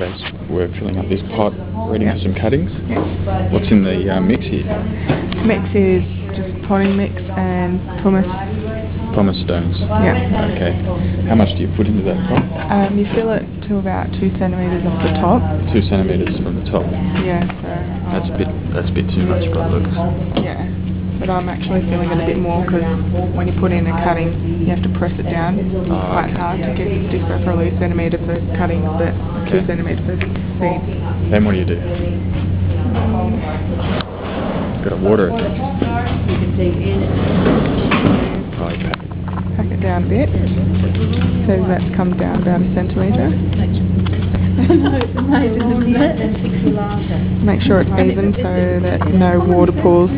We're filling up this pot, ready Yeah. for some cuttings. Yeah. What's in the uh, mix here? Mix is just potting mix and pumice. Pumice stones. Yeah. Okay. How much do you put into that pot? Um, you fill it to about two centimetres off the top. Two centimetres from the top. Yeah, so. That's a bit. That's a bit too much by the looks. Yeah. But I'm actually feeling it a bit more because when you put in a cutting, you have to press it down oh, quite okay. hard to get it stiffer, probably a centimetre per cutting, but two Okay. centimetres per seed. Then what do you do? Um, Got to water it. Oh, you pack it. Pack it down a bit so that's come down about a centimetre. Make sure it's even so that no water pools